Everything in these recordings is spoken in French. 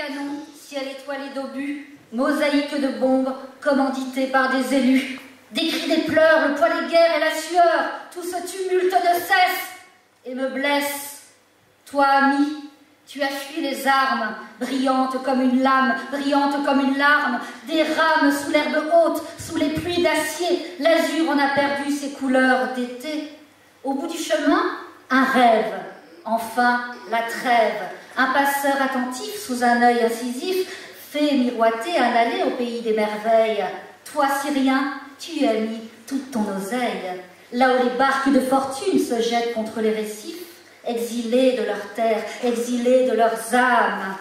canons, ciel étoilé d'obus, mosaïque de bombes commanditées par des élus, des cris, des pleurs, le poids des guerres et la sueur, tout ce tumulte ne cesse et me blesse. Toi, ami, tu as fui les armes, brillantes comme une lame, brillantes comme une larme, des rames sous l'herbe haute, sous les pluies d'acier, l'azur en a perdu ses couleurs d'été. Au bout du chemin, un rêve, enfin la trêve, un passeur attentif sous un œil incisif fait miroiter un aller au pays des merveilles. Toi, Syrien, tu as mis toute ton oseille, là où les barques de fortune se jettent contre les récifs, exilés de leur terre, exilés de leurs âmes.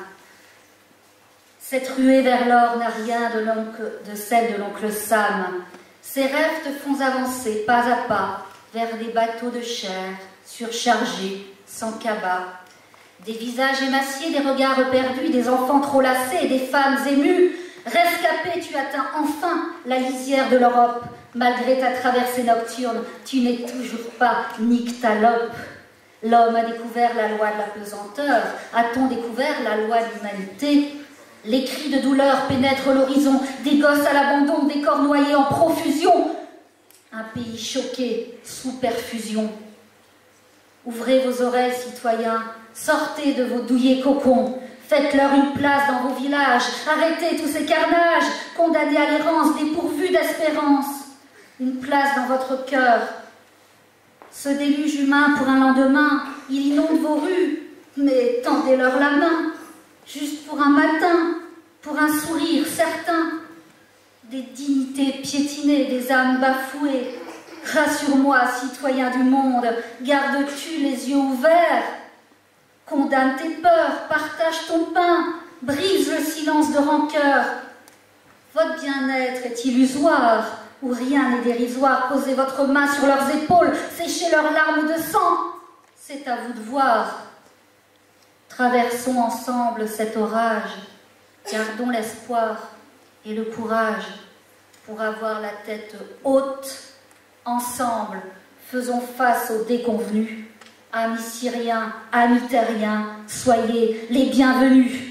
Cette ruée vers l'or n'a rien de, de celle de l'oncle Sam. Ces rêves te font avancer pas à pas vers des bateaux de chair, surchargés, sans cabas. Des visages émaciés, des regards perdus, des enfants trop lassés, des femmes émues. Rescapé, tu atteins enfin la lisière de l'Europe. Malgré ta traversée nocturne, tu n'es toujours pas nyctalope. L'homme a découvert la loi de la pesanteur. A-t-on découvert la loi de l'humanité? Les cris de douleur pénètrent l'horizon, des gosses à l'abandon, des corps noyés en profusion. Un pays choqué, sous perfusion. Ouvrez vos oreilles, citoyens, sortez de vos douillets cocons, faites-leur une place dans vos villages, arrêtez tous ces carnages, condamnés à l'errance, dépourvus d'espérance. Une place dans votre cœur, ce déluge humain pour un lendemain, il inonde vos rues, mais tendez-leur la main, juste pour un matin, pour un sourire certain, des dignités piétinées, des âmes bafouées. Rassure-moi, citoyen du monde, gardes-tu les yeux ouverts? Condamne tes peurs, partage ton pain, brise le silence de rancœur. Votre bien-être est illusoire, où rien n'est dérisoire, posez votre main sur leurs épaules, séchez leurs larmes de sang. C'est à vous de voir. Traversons ensemble cet orage, gardons l'espoir et le courage pour avoir la tête haute. Ensemble, faisons face aux déconvenus. Amis syriens, amis terriens, soyez les bienvenus.